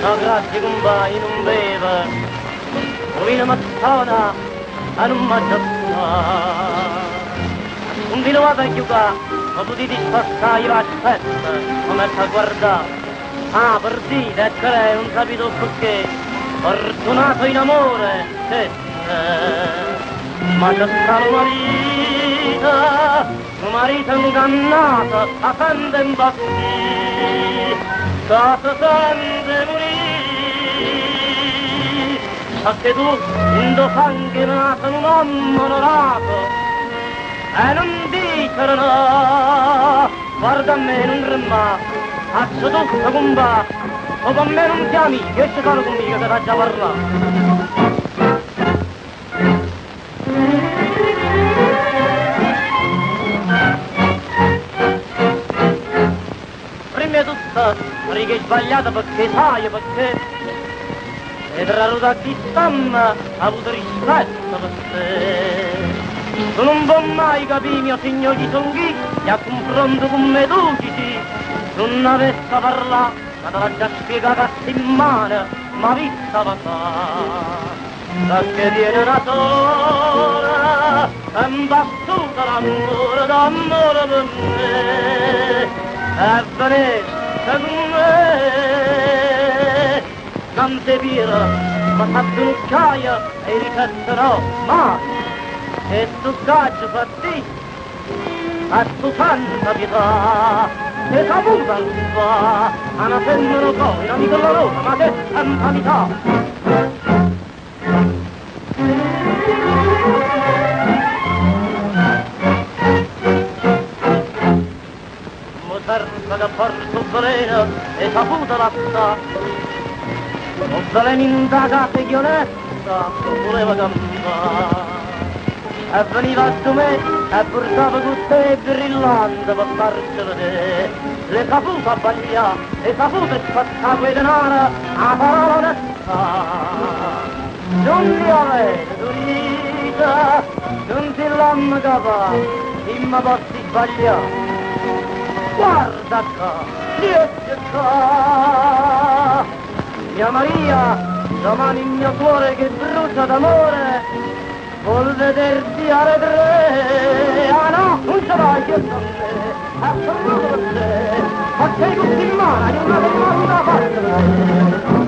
No grazie compagni, non beva. Rovina mattona, a non mangiare. Un vino a tagliuca, ma tu ti dispassai aspetta, come sta a guardare. Ah, dire, ecco lei, non capito perché, fortunato in amore, che ma c'è stato marito, marito ingannato, a sente impazzire, che si sente morire, perché tu, in tuo sangue nato, un uomo onorato, e non dicere no, guarda a me, non tremà, faccio tutto va, o con me non chiami, che ci sono conmigo, che già parlare. Prima di tutto, riga sbagliata perché sai perché e tra ruta chi stanno avuto rispetto per te. Tu non può mai capire, mio signore, chi son chi, e a confronto con me tu ci sì. Non avesse parlato, ma te l'ha già spiegata in mano, ma vista passare. Perché viene una sola, e imbattuta l'amore d'amore per me. E venisse ma un caio e ripetterò mai. E tu caccio per te, a tu santa pietà, e saputa non fa, a una femmina poi, non dico loro, ma che santa pietà. Moserta che porto veleno e saputa la sta, o veleno indagata e onesta, voleva campare. E veniva su me e portava con te brillante per farcela te. Le saputa sbagliare, e saputa spazzare quei denari, a parola onesta. Non li avete durita, non ti l'hanno capace, e mi posso sbagliare. Guarda qua, niente qua. Mia Maria, domani il mio cuore che brucia d'amore, vuol vederti alle tre. Ah no, non sarà io con te, ha tornato per te, ma sei in mano, io non avevo una parte.